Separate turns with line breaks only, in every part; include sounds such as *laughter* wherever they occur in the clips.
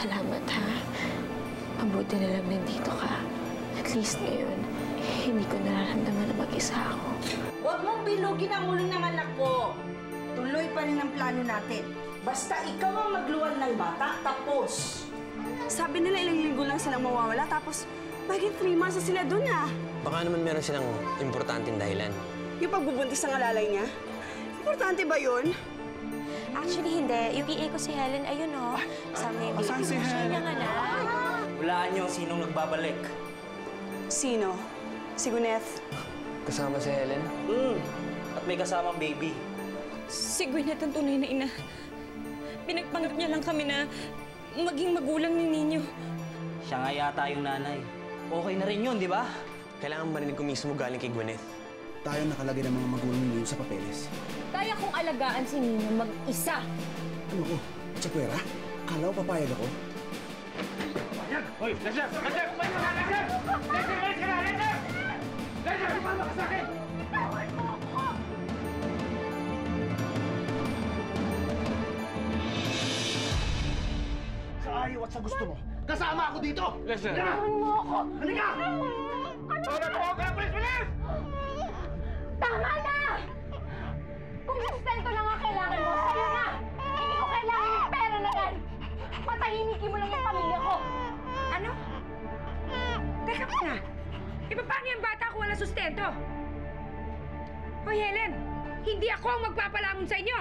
Salamat ha. Mabuti na lang nandito ka. At least ngayon, hindi ko nararamdaman na mag-isa ako.
Huwag mong bilugin ang ulo ng anak ko. Tuloy pa rin ang plano natin. Basta ikaw ang magluwal ng bata, tapos.
Sabi nila ilang linggo lang silang mawawala, tapos bagay three months na sila dun ah.
Baka naman meron silang importanteng dahilan.
Yung pagbubuntis ng alalay niya, importante ba yun?
Actually, hindi. Yung PA ko si Helen, ayun o. Kasama niya yung baby
si Helen?
yung anak.
Walaan niyo sinong nagbabalik.
Sino? Si Gwyneth?
Kasama si Helen?
Hmm. At may kasamang baby.
Si Gwyneth ang tunay na ina. Pinagpanggap niya lang kami na maging magulang ni Ninyo.
Siya nga yata yung nanay. Okay na rin yun, di ba?
Kailangan marinig ko mismo galing kay Gwyneth.
Tayo nakalagay ng mga magulang ninyo sa papeles.
Kaya kong alagaan si Ninyo mag-isa.
Ano ko? Sa pera? Kala ko papayag ako? Sa ayaw at sa gusto mo, kasama ako dito! Lester! Ganahan mo ako! Halika!
Tama na! Kung sustento lang ang kailangan mo, sa'yo na! Hindi ko kailangan yung pera na yan! Patahimikin mo lang yung pamilya ko!
Ano? Teka muna. E paano yung bata kung wala sustento? Hoy, Helen! Hindi ako ang magpapalangon sa inyo!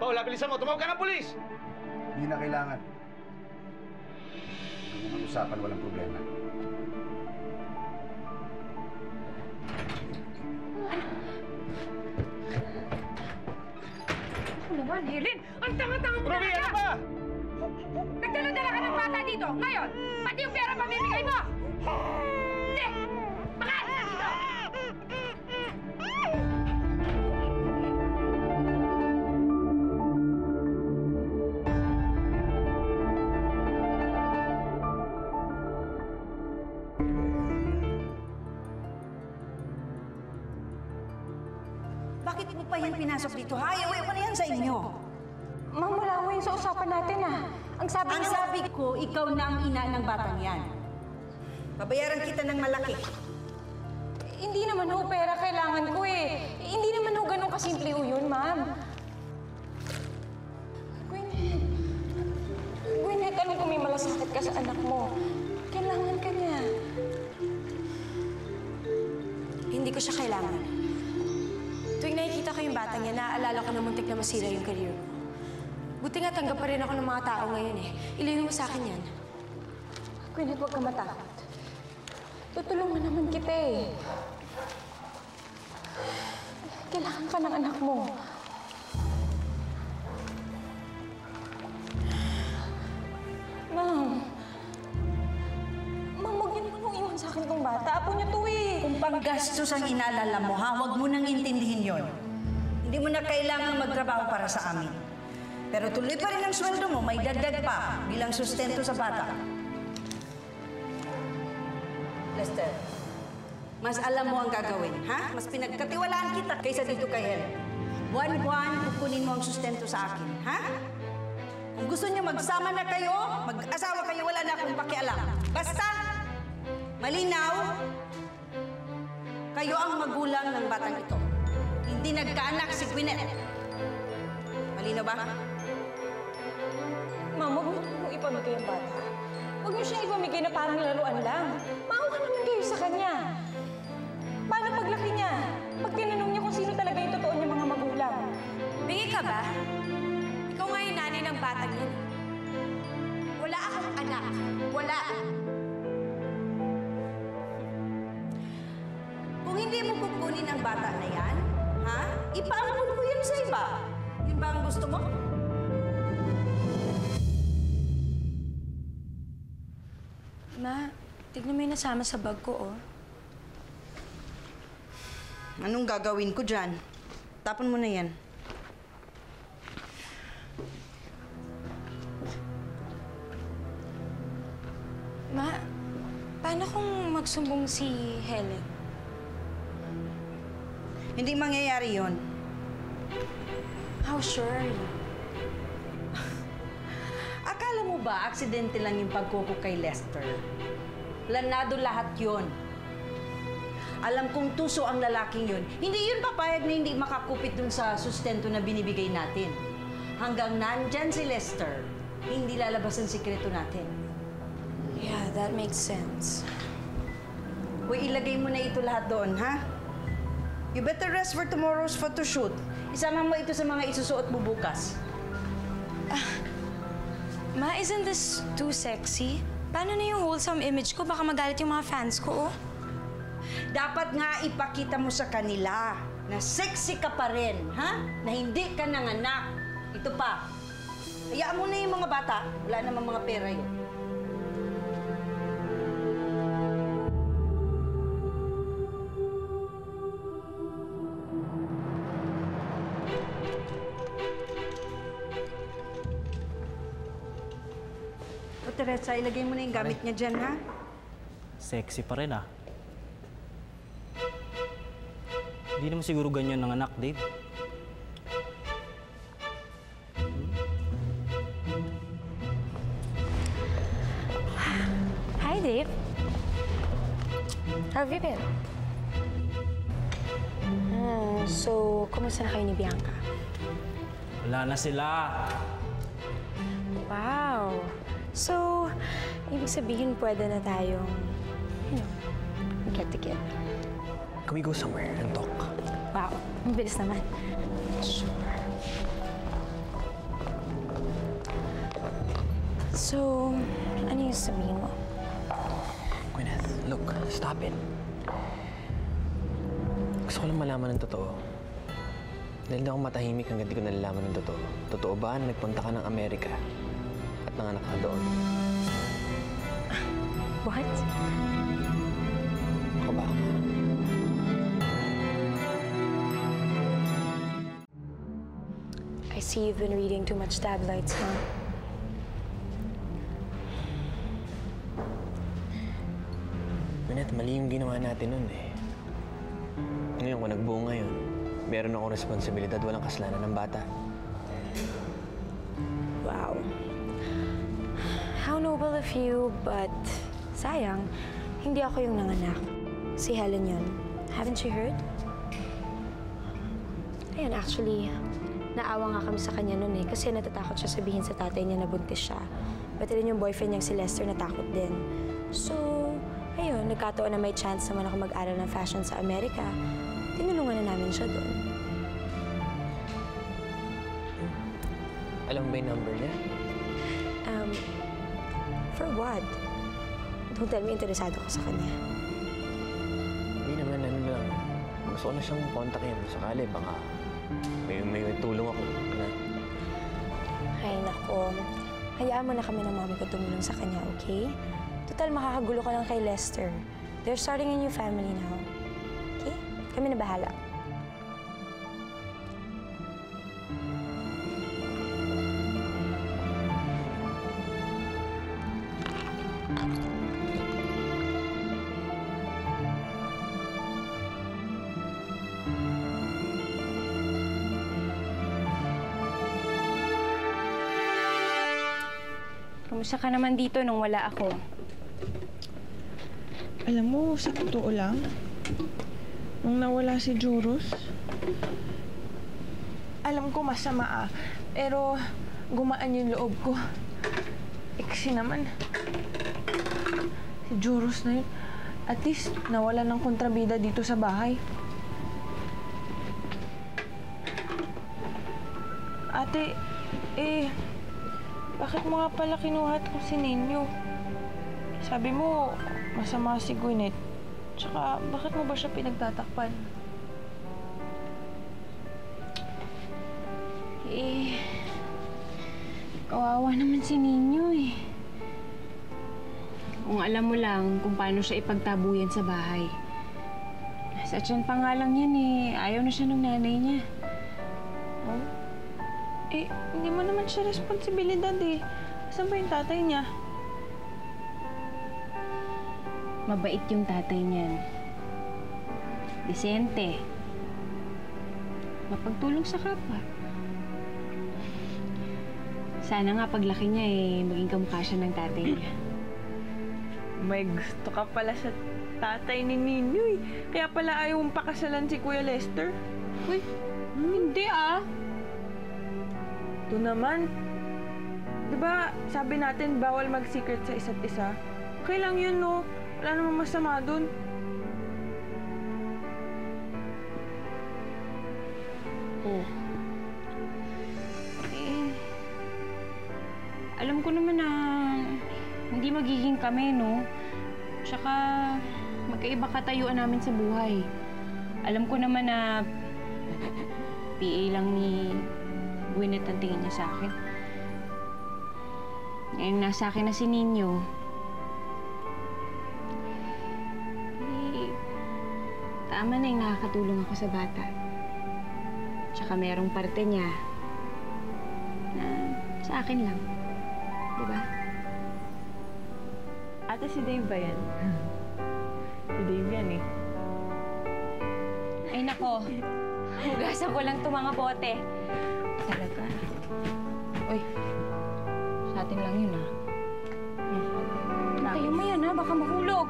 Paula, bilisan mo! Tumawag ka ng polis!
Hindi na kailangan. Ang usapan, walang problema.
Dito! Ngayon, pati yung pera pamimigay mo! Hindi! Na dito!
Bakit mo pa yan pinasok dito? Hayaway ko na yan sa inyo.
Ma'am, wala mo yung sa usapan natin ah. Ang sabi
Ang
niya...
sabi ko, ikaw na ang ina ng batang yan. Babayaran kita ng malaki.
Hindi naman ho pera kailangan ko eh. Hindi naman ho ganun kasimple ho yun, ma'am. Gwyneth. Gwyneth, alam ko may malasakit ka sa anak mo. Kailangan ka niya.
Hindi ko siya kailangan. Tuwing nakikita ko yung batang niya, naaalala ko na muntik na masira yung career ko. Buti nga tanggap pa rin ako ng mga tao ngayon eh. Ilayo mo sa akin yan.
Gwyneth, huwag ka matakot. Tutulungan naman kita eh. Kailangan ka ng anak mo. Ma'am. Ma'am, huwag niyo naman iwan sa akin tong bata. Apo niyo to eh.
Kung panggastos ang inaalala mo, ha? Huwag mo nang intindihin yon. Hindi mo na kailangan magtrabaho para sa amin. Pero tuloy pa rin ang sweldo mo, may dagdag pa bilang sustento sa bata. Lester, mas alam mo ang gagawin, ha? Mas pinagkatiwalaan kita kaysa dito kay Helen. Buwan-buwan, kukunin mo ang sustento sa akin, ha? Kung gusto niyo magsama na kayo, mag-asawa kayo, wala na akong pakialam. Basta, malinaw, kayo ang magulang ng batang ito. Hindi nagkaanak si Gwyneth. Malinaw ba?
Ma'am, huwag niyo hong ipamigay ang bata. Huwag niyo siyang ipamigay na parang laruan lang. Maawa naman kayo sa kanya. Paano paglaki niya? Pag tinanong niya kung sino talaga yung totoo niya mga magulang.
Bingi ka ba? Ikaw nga yung nanay ng batang yan. Wala akong anak. Wala.
Kung hindi mo kukunin ang bata na yan, ha? Ipaampun ko yan sa iba. Yun ba ang gusto mo?
Ma, tignan mo yung nasama sa bag ko, oh.
Anong gagawin ko dyan? Tapon mo na yan.
Ma, paano kung magsumbong si Helen?
Hindi mangyayari yon.
How sure are you?
Ba, aksidente lang yung pagkuko kay Lester. Planado lahat yon. Alam kong tuso ang lalaking yun. Hindi yun papayag na hindi makakupit dun sa sustento na binibigay natin. Hanggang nandyan si Lester, hindi lalabas ang sikreto natin.
Yeah, that makes sense.
Uy, ilagay mo na ito lahat doon, ha? You better rest for tomorrow's photoshoot. Isama mo ito sa mga isusuot mo bukas.
Ma, isn't this too sexy? Paano na yung wholesome image ko? Baka magalit yung mga fans ko, oh.
Dapat nga ipakita mo sa kanila na sexy ka pa rin, ha? Na hindi ka nanganak. Ito pa. Hayaan mo na yung mga bata. Wala namang mga pera yun. Teresa, ilagay mo na yung gamit niya dyan, ha?
Sexy pa rin ah. Hindi naman siguro ganyan ng anak, Dave.
Hi, Dave. How have you been? Hmm, so, kumusta na kayo ni Bianca?
Wala na sila.
Wow. So, ibig sabihin pwede na tayong, you know, get together.
Can we go somewhere and talk?
Wow, ang bilis naman. Sure. So, ano yung sabihin mo?
Gwyneth, look, stop it. Gusto ko lang malaman ng totoo. Dahil na ako matahimik hanggang di ko nalalaman ng totoo. Totoo ba na nagpunta ka ng Amerika at nanganak ka doon?
What?
Ako ba?
I see you've been reading too much tabloids, huh?
Gwyneth, mali yung ginawa natin nun eh. Ngayon, kung nagbuo ngayon, meron akong responsibilidad, walang kasalanan ng bata.
How noble of you, but sayang, hindi ako yung nanganak. Si Helen yun. Haven't you heard? Ayun, actually, naawa nga kami sa kanya noon eh, kasi natatakot siya sabihin sa tatay niya na buntis siya. Pati rin yung boyfriend niyang si Lester natakot din. So, ayun, nagkataon na may chance naman ako mag-aral ng fashion sa Amerika. Tinulungan na namin siya doon.
Alam mo ba yung number niya?
What? Don't tell me interesado ko sa kanya.
Hindi naman, ano lang. Gusto ko na siyang kontakin. Sakali, baka may, may tulong ako. Na,
Ay, nako. Hayaan mo na kami ng mami ko tumulong sa kanya, okay? Total, makakagulo ka lang kay Lester. They're starting a new family now. Okay? Kami na bahala.
Kumusta ka naman dito nung wala ako?
Alam mo, sa totoo lang, nung nawala si Juros, alam ko masama ah, pero gumaan yung loob ko. Kasi naman, si Juros na yun, at least nawala ng kontrabida dito sa bahay. Ate, eh, bakit mo nga pala kinuhat ko si Ninyo? Sabi mo, masama si Gwyneth. Tsaka, bakit mo ba siya pinagtatakpan?
Eh, kawawa naman si Ninyo eh. Kung alam mo lang kung paano siya ipagtabuyan sa bahay. Sa tiyan pa nga lang yan eh. Ayaw na siya ng nanay niya.
Oh? Eh, hindi mo naman siya responsibilidad eh. Saan ba yung tatay niya?
Mabait yung tatay niyan. Disente. Mapagtulong sa kapwa. Sana nga paglaki niya eh, maging kamukha siya ng tatay niya.
May gusto ka pala sa tatay ni Ninyo eh. Kaya pala ayaw mong pakasalan si Kuya Lester.
Uy, hindi ah.
Ito naman. Di ba, sabi natin bawal mag-secret sa isa't isa? Okay lang yun, no? Wala namang masama dun.
Oh. Eh, alam ko naman na hindi magiging kami, no? Tsaka, magkaiba katayuan namin sa buhay. Alam ko naman na PA lang ni Gwyneth ang tingin niya sa akin. Ngayon, nasa akin na si Ninyo. Eh, tama na yung nakakatulong ako sa bata. Tsaka merong parte niya na sa akin lang. Di ba?
Ate, si Dave ba yan? *laughs* si Dave yan eh.
Ay nako, *laughs* hugasan ko lang itong mga bote. Talaga. Uy, sa atin lang yun ah. Tayo mo yan ha, baka mahulog.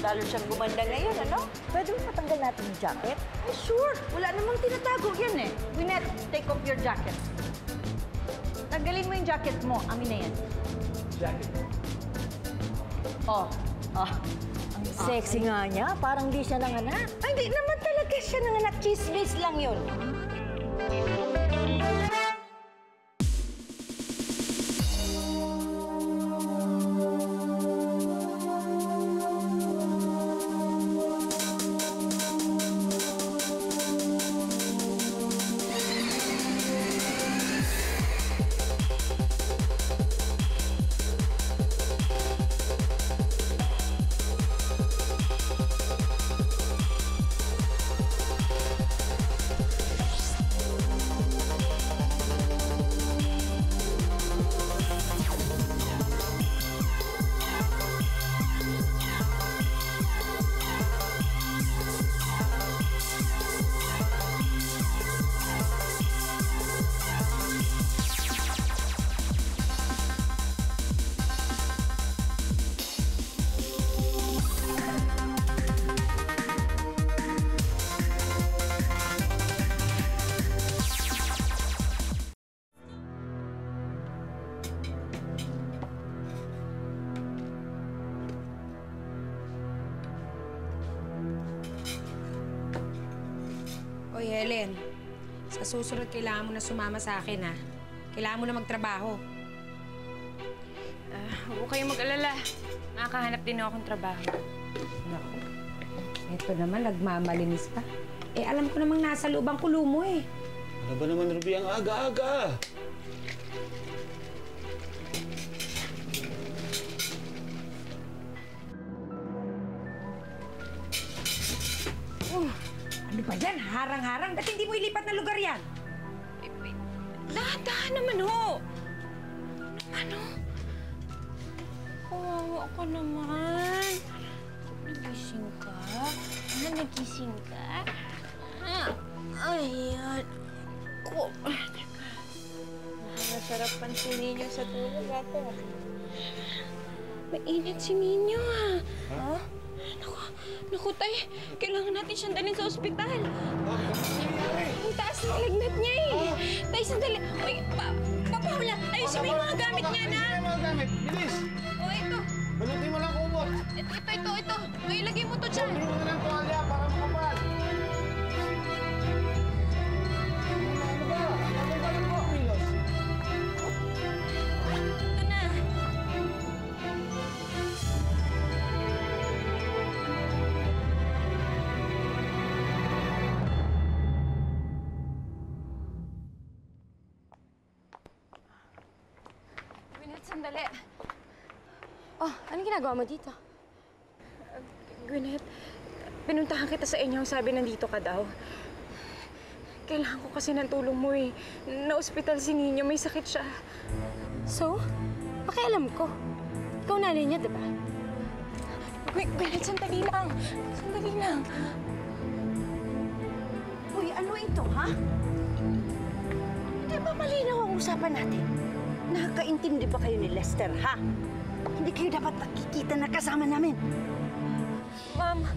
Lalo siyang gumanda ngayon, ano? Pwede mo patanggal natin yung jacket? Eh, sure. Wala namang tinatago yan eh. Gwyneth, take off your jacket. Tanggalin mo yung jacket mo. Amin na yan.
Jacket.
Oh. Oh.
Ang sexy nga niya, parang di siya nanganak.
Ay, hindi naman talaga siya nanganak. Chismis lang yun.
Helen. Sa susunod, kailangan mo na sumama sa akin, ha? Kailangan mo na magtrabaho.
Ah, huwag kayong mag-alala. Nakakahanap din ako ng trabaho.
Naku. Ito naman, nagmamalinis ka. Eh, alam ko namang nasa loob ang kulo mo, eh.
Ano ba naman, Ruby, ang aga-aga?
Ka naman. Nagising ka? Ah, nagising ka? Ah, ayan. Ko.
Masarap pansinin niyo sa tulog ako.
Mainit si Ninyo, ha? Ha? Naku, naku, tay. Kailangan natin siyang dalhin sa ospital. Ang taas ng lagnat niya, eh. Tay, sandali. Uy, pa, pa, Paula, ayusin mo yung mga gamit niya, na.
Ano mga gamit? Bilis! Balutin mo lang kumot.
Ito, ito, ito, ito. O, ilagay mo to dyan.
Hindi mo na ng tuwalya para makapal.
Sandali.
Oh, anong ginagawa mo dito?
Gwyneth, pinuntahan kita sa inyo. Sabi nandito ka daw. Kailangan ko kasi ng tulong mo eh. Na-ospital si Nino, may sakit siya.
So, pakialam ko. Ikaw nanay niya, di ba?
Wait, wait, sandali lang. Sandali lang.
Uy, ano ito, ha? Di ba malinaw ang usapan natin? Nakakaintindi ba kayo ni Lester, ha? Hindi kayo dapat nakikita na kasama namin.
Ma'am,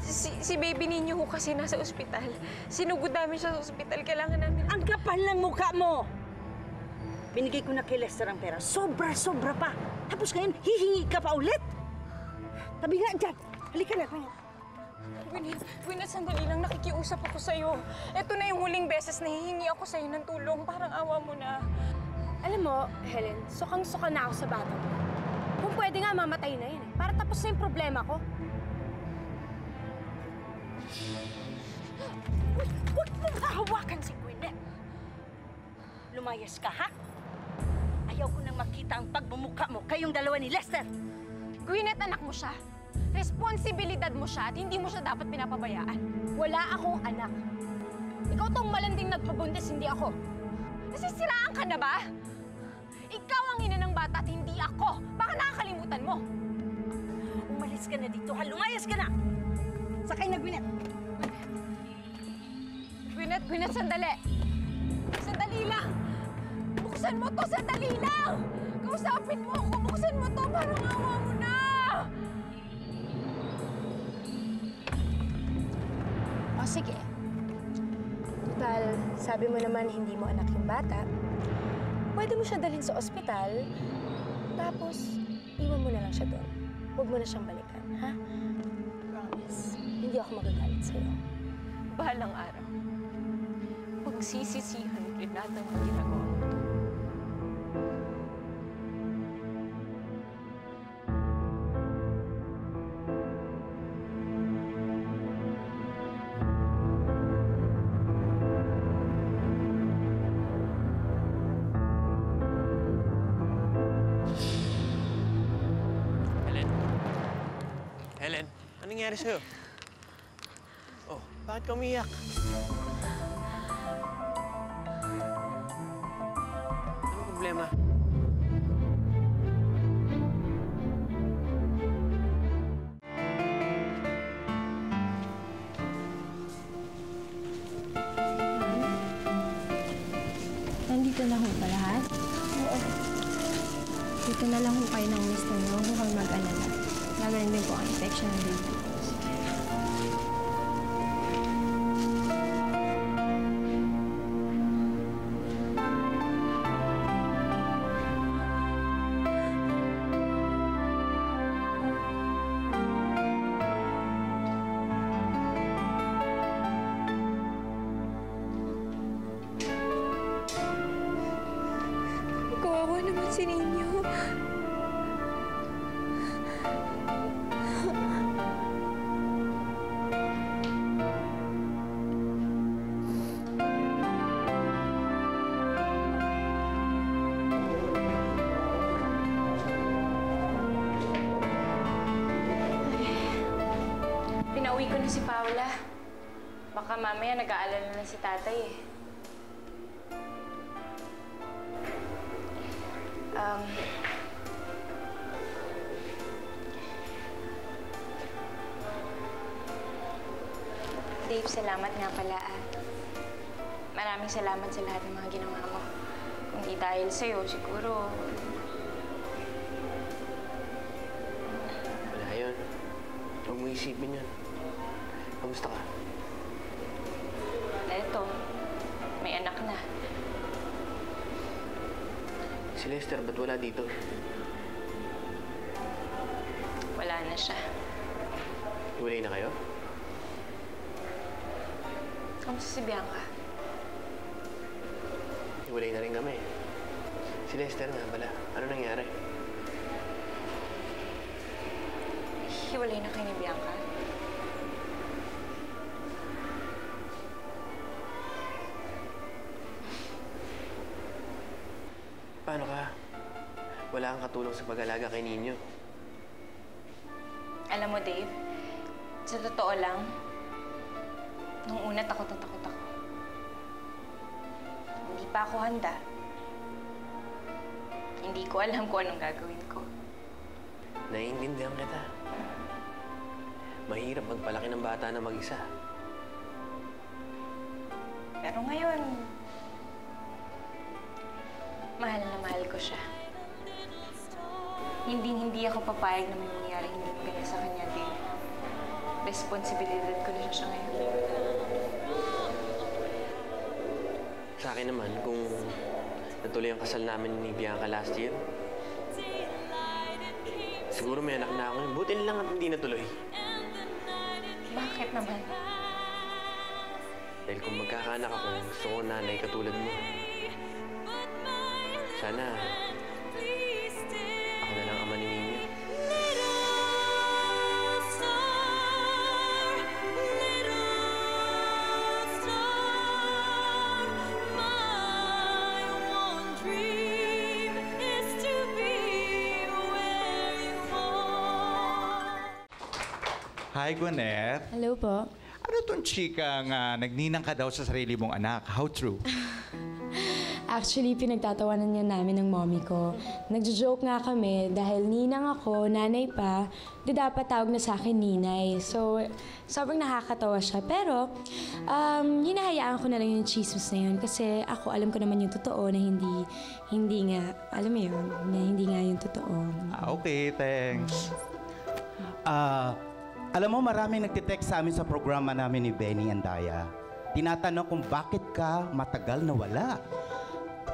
si, si baby ninyo ho kasi nasa ospital. Sinugod namin siya sa ospital. Kailangan namin...
Ang kapal ng mukha mo! Binigay ko na kay Lester ang pera. Sobra-sobra pa. Tapos ngayon, hihingi ka pa ulit. Tabi nga dyan. Halika na. Halika.
Gwyneth, Gwyneth, sandali lang. Nakikiusap ako sa'yo. Ito na yung huling beses na hihingi ako sa'yo ng tulong. Parang awa mo na.
Alam mo, Helen, sukang-suka na ako sa bata mo. Kung pwede nga, mamatay na yan eh. Para tapos na yung problema ko.
Huwag mong hahawakan si Gwyneth. Lumayas ka, ha? Ayaw ko nang makita ang pagmumukha mo kayong dalawa ni Lester.
Gwyneth, anak mo siya. Responsibilidad mo siya at hindi mo siya dapat pinapabayaan.
Wala akong anak. Ikaw tong malanding nagpabuntis, hindi ako.
Nasisiraan ka na ba?
Ka na dito, ha? Lumayas ka na! Sakay na, Gwyneth.
Gwyneth, Gwyneth, sandali. Sandali lang. Buksan mo to, sandali lang. Kausapin mo ako. Buksan mo to, parang awa mo na.
O sige. Total, sabi mo naman hindi mo anak yung bata. Pwede mo siya dalhin sa ospital, tapos iwan mo na lang siya doon. Huwag mo na siyang balikan, ha? Promise. Hindi ako magagalit sa'yo.
Bahalang araw. Pagsisisihan natin ang ginagawa
anong nangyari sa'yo? Oh, bakit ka umiyak?
Paula. Baka mamaya nag-aalala na si tatay eh. Um, Dave, salamat nga pala. ah. Maraming salamat sa lahat ng mga ginawa mo. Kung di dahil sa'yo, siguro...
Wala yun. Huwag mo isipin yun. Kamusta ka?
Eto, may anak na.
Si Lester, ba't wala dito?
Wala na siya.
Iwalay na kayo?
Kamusta si Bianca?
Iwalay na rin kami. Si Lester nga pala. Ano nangyari?
Hiwalay na kayo ni Bianca?
Kang katulong sa pag-alaga kay Ninyo.
Alam mo, Dave, sa totoo lang, nung una takot na takot ako. Hindi pa ako handa. Hindi ko alam kung anong gagawin ko.
Naiintindihan kita. Mahirap magpalaki ng bata na mag-isa.
Pero ngayon, mahal na mahal ko siya. Hindi hindi ako papayag na may mangyari hindi maganda sa kanya din. Responsibilidad ko na siya ngayon.
Sa akin naman, kung natuloy ang kasal namin ni Bianca last year, siguro may anak na ako. yun. Buti lang at hindi natuloy.
Bakit naman?
Dahil kung magkakaanak ako, gusto ko nanay katulad mo. Sana,
Gwinnett.
Hello po.
Ano tong chika nga nagninang ka daw sa sarili mong anak? How true? *laughs*
Actually, pinagtatawanan niya namin ng mommy ko. Nagjo-joke nga kami dahil ninang ako, nanay pa, di dapat tawag na sa akin ninay. So, sobrang nakakatawa siya. Pero, um, hinahayaan ko na lang yung chismis na yun kasi ako alam ko naman yung totoo na hindi, hindi nga, alam mo yun, na hindi nga yung totoo.
Ah, okay, thanks.
Ah, alam mo, maraming nagtitext sa amin sa programa namin ni Benny Andaya. Tinatanong kung bakit ka matagal na wala.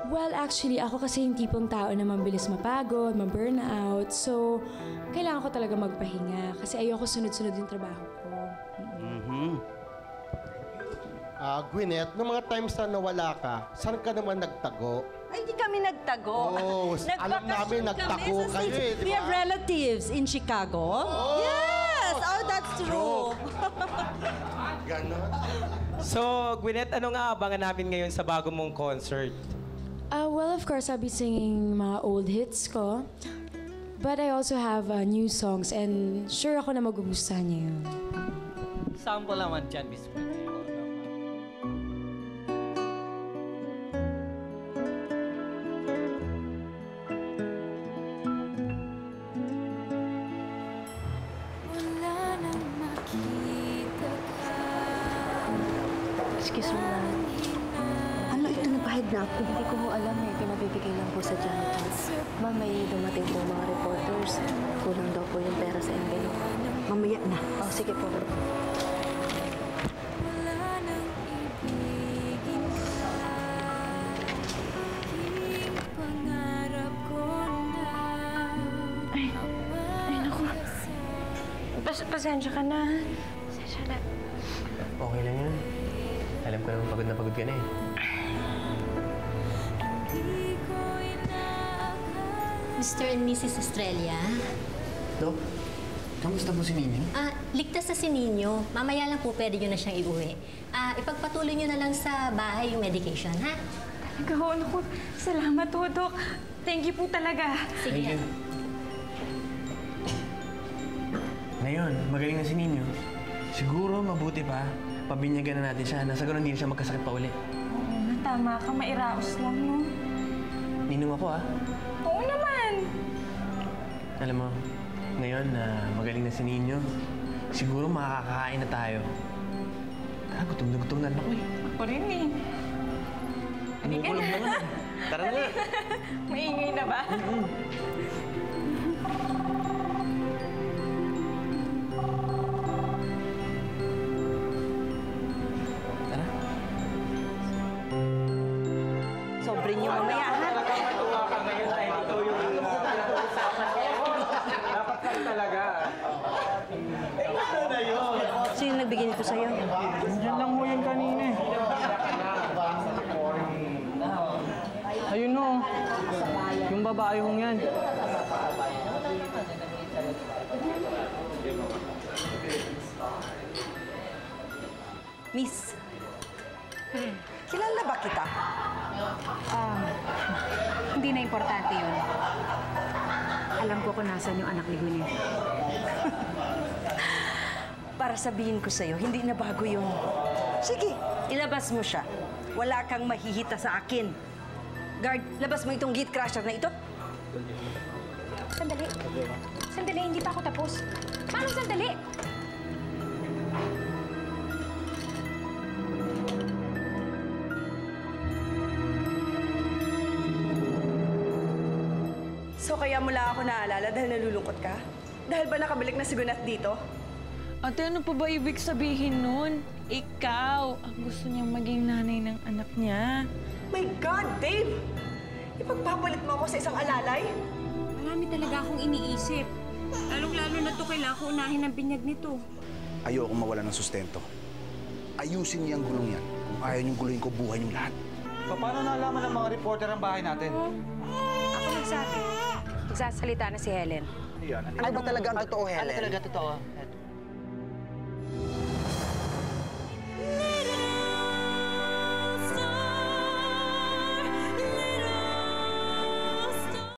Well, actually, ako kasi yung tipong tao na mabilis mapagod, ma-burnout. So, kailangan ko talaga magpahinga kasi ayoko sunod-sunod yung trabaho ko.
Mhm.
Ah, Gwyneth, noong mga times na nawala ka, saan ka naman nagtago?
Ay, hindi kami nagtago.
Oo, alam namin, nagtago kayo eh, di
We
ba?
have relatives in Chicago. Oh, that's true. *laughs*
Ganon.
So, Gwyneth, ano nga abangan namin ngayon sa bago mong concert?
Uh, well, of course, I'll be singing mga old hits ko. But I also have uh, new songs and sure ako na magugustuhan niyo yun.
Sample naman dyan, Miss Gwyneth.
Hindi ko ho alam eh. Pinabibigay lang po sa janitor. Ma'am, may dumating po mga reporters. Kulang daw po yung pera sa envelope.
Mamaya na.
Oh, sige po.
Ay, ay naku. Pas pasensya ka na. Pasensya na.
Okay lang yun. Alam ko naman pagod na pagod ka na eh.
Mr. and Mrs. Estrella.
Dok, kamusta po si Nino?
Ah, ligtas na si Nino. Mamaya lang po pwede nyo na siyang iuwi. Ah, ipagpatuloy nyo na lang sa bahay yung medication, ha?
Talaga ho, naku. Salamat ho, Dok. Thank you po talaga.
Sige.
Thank you. Ngayon, magaling na si Nino. Siguro mabuti pa, pabinyagan na natin siya na sa ganun hindi siya magkasakit pa uli.
Oo tama ka. Mairaos lang, no?
Ninong ako ah.
Oo naman.
Alam mo, ngayon na magaling na si Nino, siguro makakakain na tayo. Tara, gutom na gutom na ako eh.
Ako rin eh.
Kumukulong na nga. Tara na nga. *laughs*
Maingay na ba?
Sobre
Hong yan.
Miss, kilala ba kita?
Um, hindi na importante yun. Alam ko kung nasan yung anak ni Gwyneth. *laughs*
Para sabihin ko sa'yo, hindi na bago yun. Sige, ilabas mo siya. Wala kang mahihita sa akin. Guard, labas mo itong gate crusher na ito.
Sandali. Sandali, hindi pa ako tapos. Paano sandali?
So kaya mula ako naalala dahil nalulungkot ka? Dahil ba nakabalik na si Gunat dito?
Ate, ano pa ba ibig sabihin nun? Ikaw ang gusto niyang maging nanay ng anak niya.
My God, Dave! Ipagpapalit mo ako sa isang alalay?
Marami talaga akong iniisip. Lalong-lalo na to kailangan ko unahin ang binyag nito.
Ayoko mawala ng sustento. Ayusin niyo ang gulong yan. Kung ayaw niyong guluhin ko, buhay niyong lahat.
Paano nalaman ng mga reporter ang bahay natin?
Ako nagsabi. Magsasalita na si Helen.
Ano ba talaga ang totoo, Helen?
Ano talaga totoo?